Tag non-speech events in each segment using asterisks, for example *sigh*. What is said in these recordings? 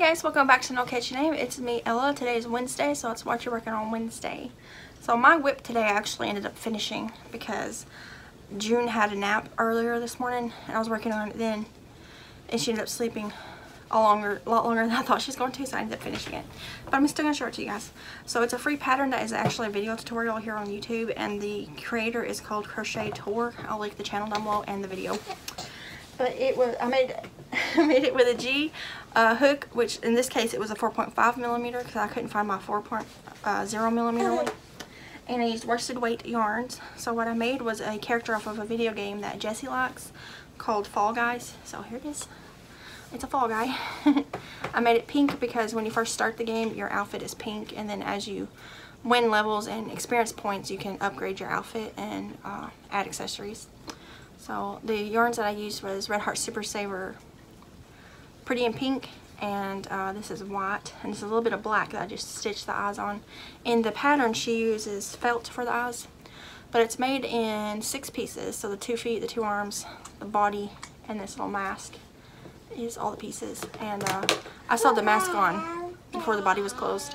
guys, welcome back to No Catchy Name. It's me, Ella. Today is Wednesday, so it's what you're working on Wednesday. So my WIP today I actually ended up finishing because June had a nap earlier this morning and I was working on it then and she ended up sleeping a longer, a lot longer *laughs* than I thought she was going to, so I ended up finishing it. But I'm still going to show it to you guys. So it's a free pattern that is actually a video tutorial here on YouTube and the creator is called CrochetTor. I'll link the channel down below and the video but it was I made *laughs* made it with a G uh, hook which in this case it was a 4.5 millimeter because I couldn't find my 4.0 uh, millimeter one. And I used worsted weight yarns. So what I made was a character off of a video game that Jesse likes called Fall Guys. So here it is. It's a fall guy. *laughs* I made it pink because when you first start the game your outfit is pink. And then as you win levels and experience points you can upgrade your outfit and uh, add accessories. So the yarns that I used was Red Heart Super Saver Pretty in Pink and uh, this is white and it's a little bit of black that I just stitched the eyes on. In the pattern she uses felt for the eyes but it's made in six pieces so the two feet, the two arms, the body, and this little mask is all the pieces and uh, I saw the mask on before the body was closed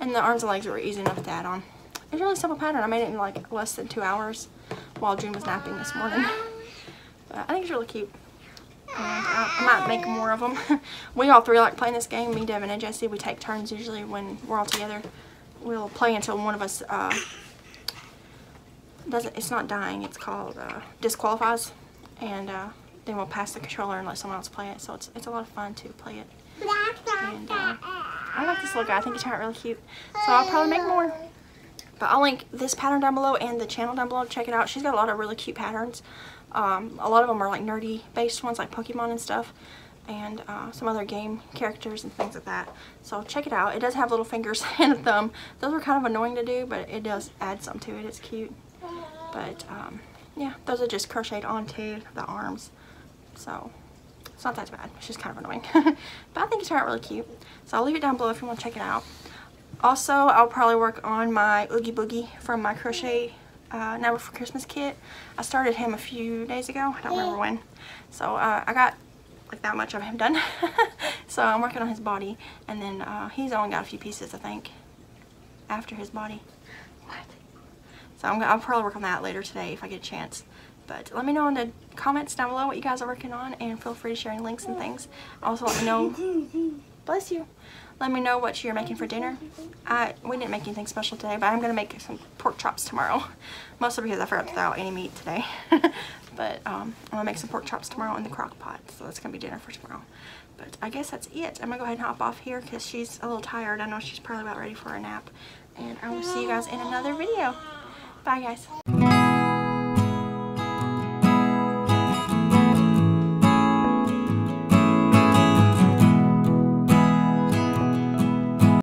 and the arms and legs were easy enough to add on. It's a really simple pattern. I made it in like less than two hours while June was napping this morning. But I think it's really cute. I, might make more of them. *laughs* we all three like playing this game. Me, Devin, and Jesse. We take turns usually when we're all together. We'll play until one of us uh, doesn't. It's not dying. It's called uh, disqualifies, and uh, then we'll pass the controller and let someone else play it. So it's it's a lot of fun to play it. And uh, I like this little guy. I think he turned really cute. So I'll probably make more. But I'll link this pattern down below and the channel down below. To check it out. She's got a lot of really cute patterns. Um, a lot of them are like nerdy based ones like Pokemon and stuff and uh, some other game characters and things like that. So check it out. It does have little fingers *laughs* and a thumb. Those are kind of annoying to do, but it does add some to it. It's cute. But um, yeah, those are just crocheted onto the arms. So it's not that bad. It's just kind of annoying. *laughs* but I think it's turned out really cute. So I'll leave it down below if you want to check it out. Also, I'll probably work on my Oogie Boogie from my crochet uh, Nightmare Before Christmas kit. I started him a few days ago. I don't remember when. So uh, I got like that much of him done. *laughs* so I'm working on his body. And then uh, he's only got a few pieces, I think, after his body. What? So I'm, I'll probably work on that later today if I get a chance. But let me know in the comments down below what you guys are working on and feel free to share any links and things. Also let me know, *laughs* bless you, let me know what you're making for dinner. I We didn't make anything special today, but I'm going to make some pork chops tomorrow. Mostly because I forgot to throw any meat today. *laughs* but um, I'm going to make some pork chops tomorrow in the crock pot. So that's going to be dinner for tomorrow. But I guess that's it. I'm going to go ahead and hop off here because she's a little tired. I know she's probably about ready for a nap. And I will see you guys in another video. Bye guys.